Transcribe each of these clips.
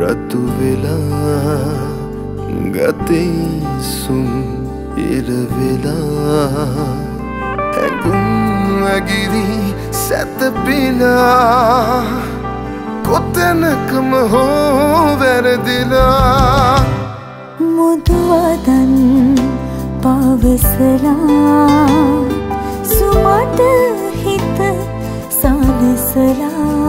රතු වෙලා ගතෙසුම් ඉරවෙලා. ඇගුම් ඇගිරි සැතපිලා කොතැනකම හෝ වැරදිලා. මුදුවදන් පවසලා සුමට හිත සලසලා.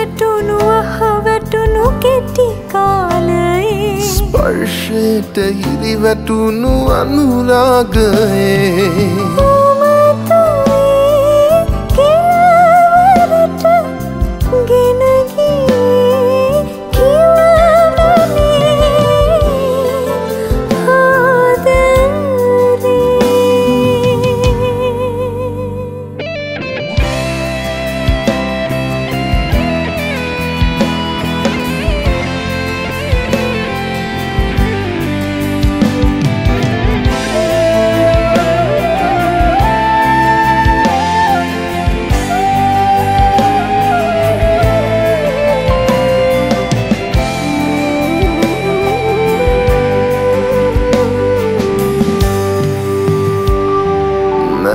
ගැටුණු අහවැටුණු කෙටි කාලයේ. ස්පර්ශයට හිරිවැටුණු අනුරාගයේ.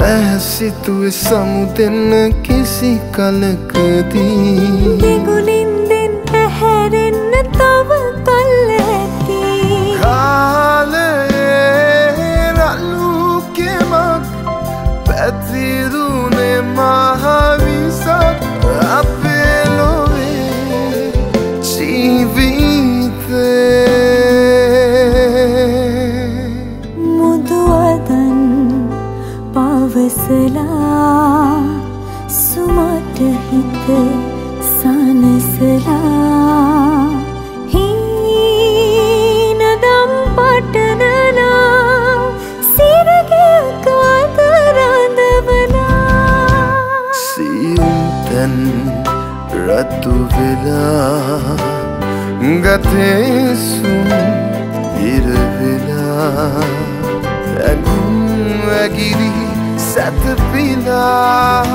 නැසිතුවේ සමු දෙන්න කිසි කලකදී. දෙගුලින් දෙන්න හැරෙන්න තව කල් ඇති කාලයේ රල්ලුකෙමක් පැතිරුණේ මහවිසක් සනසලා හීනදම් පටනලා සිරගේ කාතරඳවලා සියුම් තැන් රතු වෙලා ගතේ සුම් ඉරවෙලා ඇගුම් ඇගිරි සැතපිලා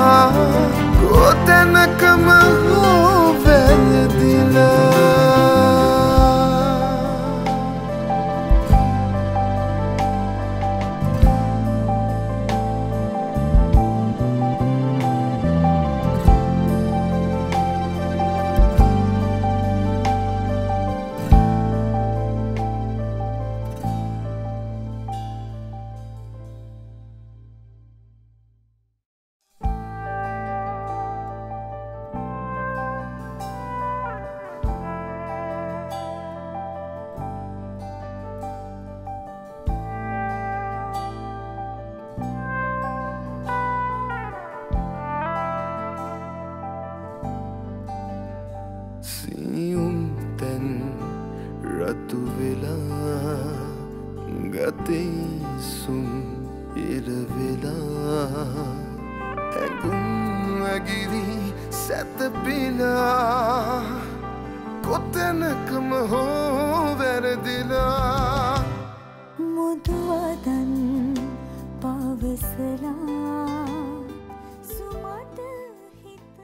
සුම් ඉරවෙලා ඇගුම් ඇගිරි සැතපිලා කොතැනකම හෝ වැරදිලා මුදුවදන් පවසලා සුමට හිත